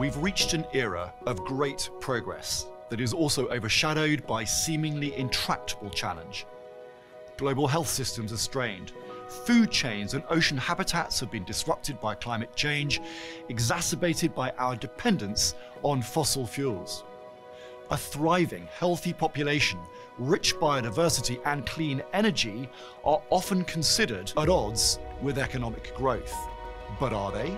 We've reached an era of great progress that is also overshadowed by seemingly intractable challenge. Global health systems are strained. Food chains and ocean habitats have been disrupted by climate change, exacerbated by our dependence on fossil fuels. A thriving, healthy population, rich biodiversity, and clean energy are often considered at odds with economic growth. But are they?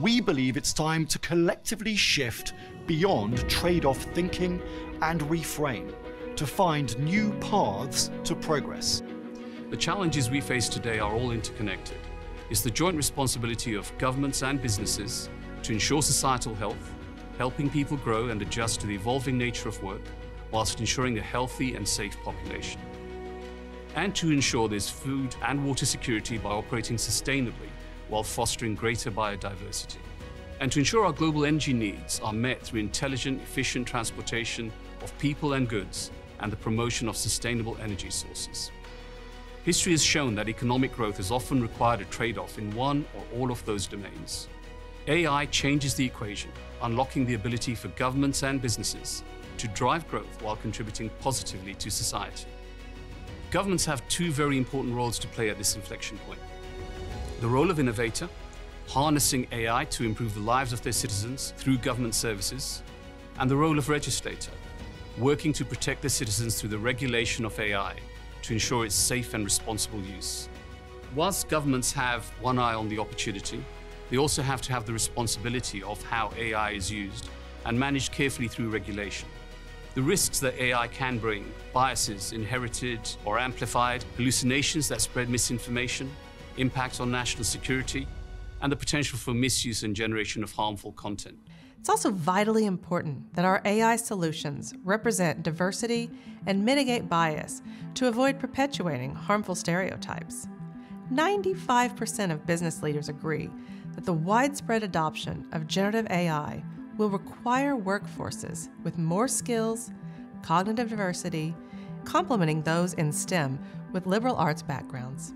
We believe it's time to collectively shift beyond trade off thinking and reframe to find new paths to progress. The challenges we face today are all interconnected. It's the joint responsibility of governments and businesses to ensure societal health, helping people grow and adjust to the evolving nature of work, whilst ensuring a healthy and safe population. And to ensure there's food and water security by operating sustainably while fostering greater biodiversity. And to ensure our global energy needs are met through intelligent, efficient transportation of people and goods and the promotion of sustainable energy sources. History has shown that economic growth has often required a trade-off in one or all of those domains. AI changes the equation, unlocking the ability for governments and businesses to drive growth while contributing positively to society. Governments have two very important roles to play at this inflection point. The role of innovator, harnessing AI to improve the lives of their citizens through government services, and the role of legislator, working to protect their citizens through the regulation of AI to ensure its safe and responsible use. Whilst governments have one eye on the opportunity, they also have to have the responsibility of how AI is used and managed carefully through regulation. The risks that AI can bring, biases inherited or amplified, hallucinations that spread misinformation, impacts on national security, and the potential for misuse and generation of harmful content. It's also vitally important that our AI solutions represent diversity and mitigate bias to avoid perpetuating harmful stereotypes. 95% of business leaders agree that the widespread adoption of generative AI will require workforces with more skills, cognitive diversity, complementing those in STEM with liberal arts backgrounds.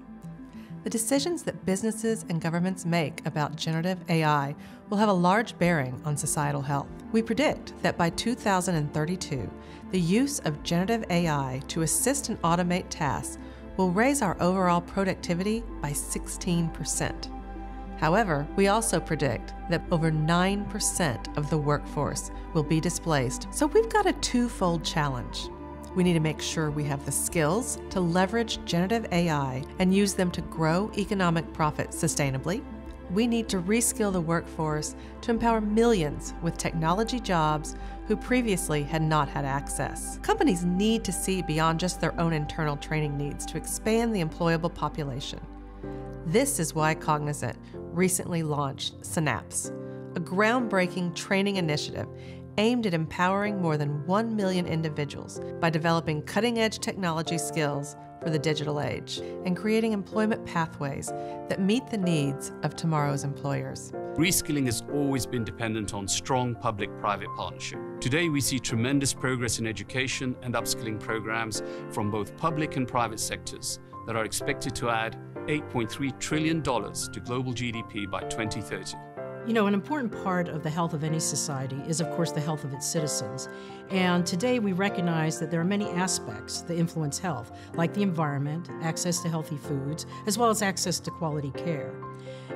The decisions that businesses and governments make about generative AI will have a large bearing on societal health. We predict that by 2032, the use of generative AI to assist and automate tasks will raise our overall productivity by 16%. However, we also predict that over 9% of the workforce will be displaced. So we've got a twofold challenge. We need to make sure we have the skills to leverage generative AI and use them to grow economic profit sustainably. We need to reskill the workforce to empower millions with technology jobs who previously had not had access. Companies need to see beyond just their own internal training needs to expand the employable population. This is why Cognizant recently launched Synapse, a groundbreaking training initiative aimed at empowering more than 1 million individuals by developing cutting edge technology skills for the digital age and creating employment pathways that meet the needs of tomorrow's employers. Reskilling has always been dependent on strong public private partnership. Today, we see tremendous progress in education and upskilling programs from both public and private sectors that are expected to add $8.3 trillion to global GDP by 2030. You know, an important part of the health of any society is, of course, the health of its citizens. And today we recognize that there are many aspects that influence health, like the environment, access to healthy foods, as well as access to quality care.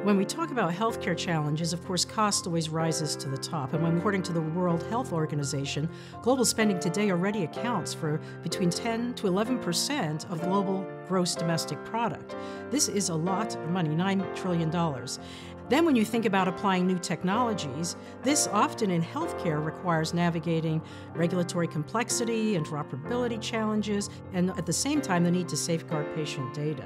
When we talk about healthcare challenges, of course, cost always rises to the top. And when, according to the World Health Organization, global spending today already accounts for between 10 to 11 percent of global gross domestic product. This is a lot of money, $9 trillion. Then, when you think about applying new technologies, this often in healthcare requires navigating regulatory complexity, interoperability challenges, and at the same time, the need to safeguard patient data.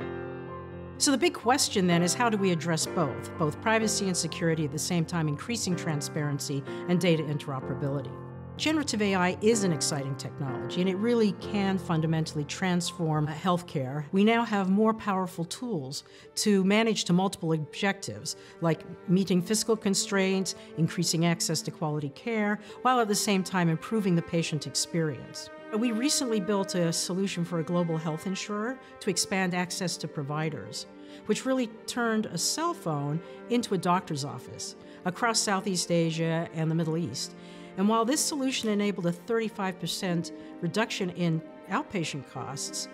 So, the big question then is how do we address both, both privacy and security at the same time, increasing transparency and data interoperability? Generative AI is an exciting technology and it really can fundamentally transform healthcare. We now have more powerful tools to manage to multiple objectives, like meeting fiscal constraints, increasing access to quality care, while at the same time improving the patient experience. We recently built a solution for a global health insurer to expand access to providers, which really turned a cell phone into a doctor's office across Southeast Asia and the Middle East. And while this solution enabled a 35% reduction in outpatient costs,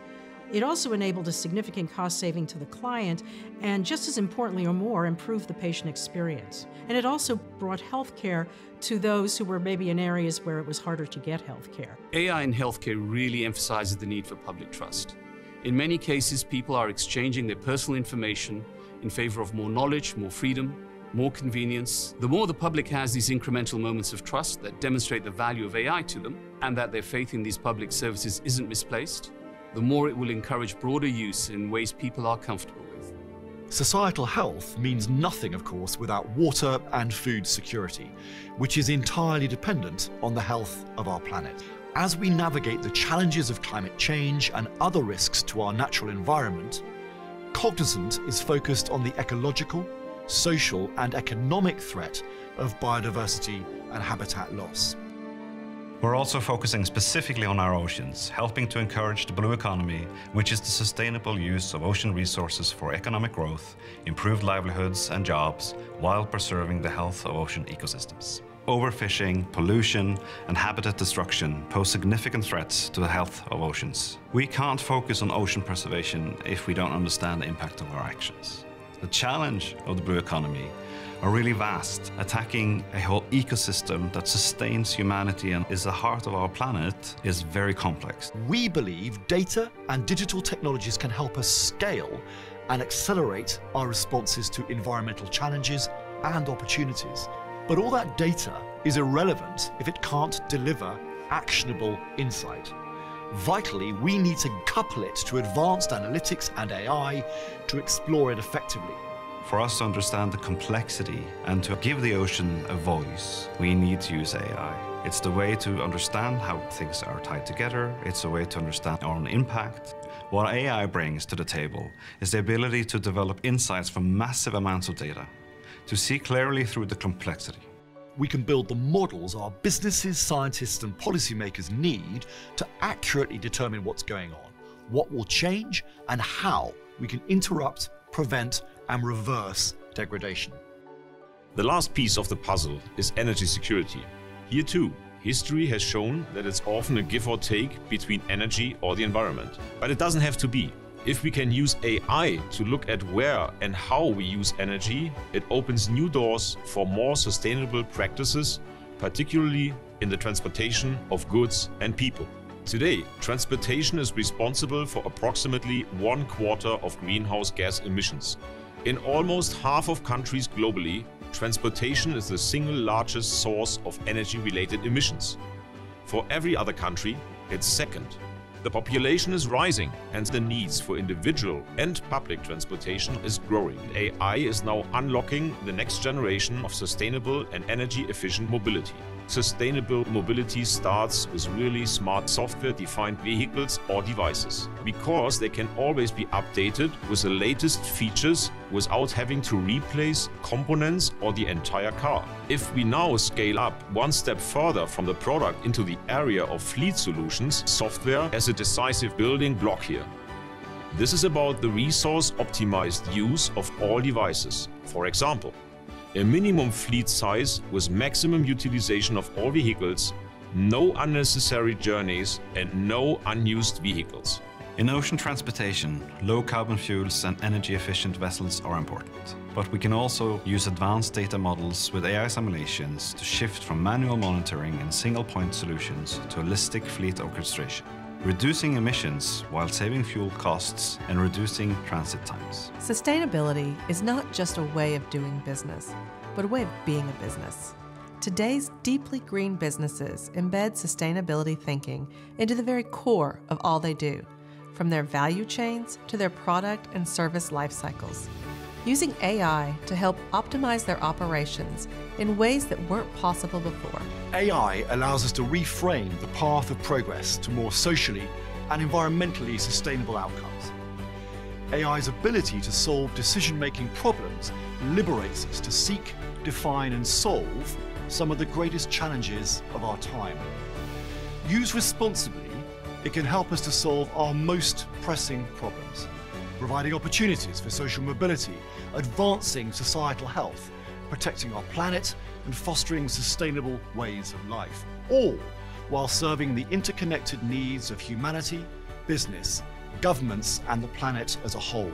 it also enabled a significant cost saving to the client and, just as importantly or more, improved the patient experience. And it also brought healthcare to those who were maybe in areas where it was harder to get healthcare. AI in healthcare really emphasizes the need for public trust. In many cases, people are exchanging their personal information in favor of more knowledge, more freedom, more convenience. The more the public has these incremental moments of trust that demonstrate the value of AI to them and that their faith in these public services isn't misplaced, the more it will encourage broader use in ways people are comfortable with. Societal health means nothing, of course, without water and food security, which is entirely dependent on the health of our planet. As we navigate the challenges of climate change and other risks to our natural environment, Cognizant is focused on the ecological, social, and economic threat of biodiversity and habitat loss. We're also focusing specifically on our oceans, helping to encourage the blue economy, which is the sustainable use of ocean resources for economic growth, improved livelihoods and jobs, while preserving the health of ocean ecosystems. Overfishing, pollution, and habitat destruction pose significant threats to the health of oceans. We can't focus on ocean preservation if we don't understand the impact of our actions. The challenge of the blue economy are really vast. Attacking a whole ecosystem that sustains humanity and is the heart of our planet is very complex. We believe data and digital technologies can help us scale and accelerate our responses to environmental challenges and opportunities. But all that data is irrelevant if it can't deliver actionable insight. Vitally, we need to couple it to advanced analytics and AI to explore it effectively. For us to understand the complexity and to give the ocean a voice, we need to use AI. It's the way to understand how things are tied together, it's a way to understand our own impact. What AI brings to the table is the ability to develop insights from massive amounts of data, to see clearly through the complexity we can build the models our businesses, scientists, and policymakers need to accurately determine what's going on, what will change, and how we can interrupt, prevent, and reverse degradation. The last piece of the puzzle is energy security. Here too, history has shown that it's often a give or take between energy or the environment. But it doesn't have to be. If we can use AI to look at where and how we use energy, it opens new doors for more sustainable practices, particularly in the transportation of goods and people. Today, transportation is responsible for approximately one quarter of greenhouse gas emissions. In almost half of countries globally, transportation is the single largest source of energy-related emissions. For every other country, it's second the population is rising and the needs for individual and public transportation is growing. AI is now unlocking the next generation of sustainable and energy efficient mobility. Sustainable mobility starts with really smart software-defined vehicles or devices, because they can always be updated with the latest features without having to replace components or the entire car. If we now scale up one step further from the product into the area of fleet solutions, software as a decisive building block here. This is about the resource-optimized use of all devices. For example, a minimum fleet size with maximum utilization of all vehicles, no unnecessary journeys and no unused vehicles. In ocean transportation, low carbon fuels and energy efficient vessels are important. But we can also use advanced data models with AI simulations to shift from manual monitoring and single point solutions to holistic fleet orchestration reducing emissions while saving fuel costs and reducing transit times. Sustainability is not just a way of doing business, but a way of being a business. Today's deeply green businesses embed sustainability thinking into the very core of all they do, from their value chains to their product and service life cycles. Using AI to help optimize their operations in ways that weren't possible before AI allows us to reframe the path of progress to more socially and environmentally sustainable outcomes. AI's ability to solve decision making problems liberates us to seek, define, and solve some of the greatest challenges of our time. Used responsibly, it can help us to solve our most pressing problems, providing opportunities for social mobility, advancing societal health, protecting our planet, and fostering sustainable ways of life, all while serving the interconnected needs of humanity, business, governments, and the planet as a whole.